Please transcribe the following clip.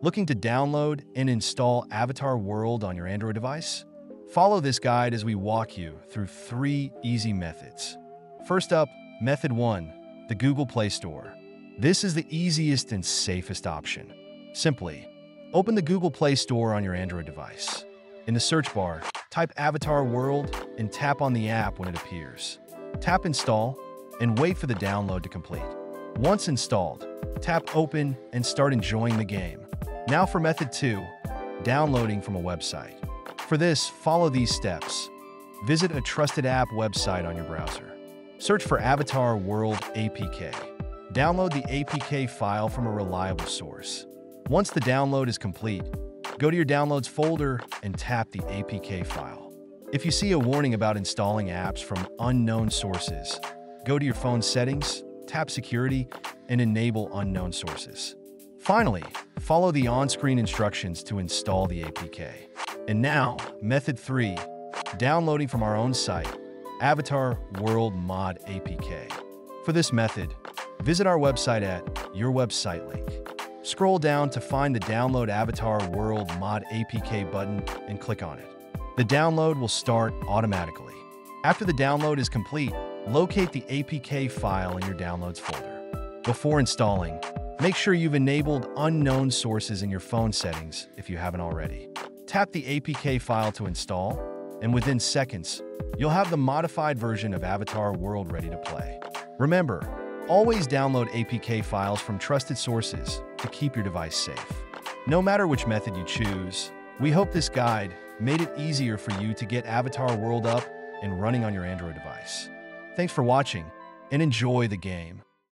Looking to download and install Avatar World on your Android device? Follow this guide as we walk you through three easy methods. First up, Method 1 the Google Play Store. This is the easiest and safest option. Simply, open the Google Play Store on your Android device. In the search bar, type Avatar World and tap on the app when it appears. Tap Install and wait for the download to complete. Once installed, tap Open and start enjoying the game. Now for Method 2, downloading from a website. For this, follow these steps. Visit a trusted app website on your browser. Search for Avatar World APK. Download the APK file from a reliable source. Once the download is complete, go to your Downloads folder and tap the APK file. If you see a warning about installing apps from unknown sources, go to your phone settings, tap Security, and enable unknown sources. Finally, follow the on-screen instructions to install the APK. And now, method 3, downloading from our own site, Avatar World Mod APK. For this method, visit our website at your website link. Scroll down to find the Download Avatar World Mod APK button and click on it. The download will start automatically. After the download is complete, locate the APK file in your Downloads folder. Before installing, make sure you've enabled unknown sources in your phone settings if you haven't already. Tap the APK file to install, and within seconds, you'll have the modified version of Avatar World ready to play. Remember, always download APK files from trusted sources to keep your device safe. No matter which method you choose, we hope this guide made it easier for you to get Avatar World up and running on your Android device. Thanks for watching, and enjoy the game.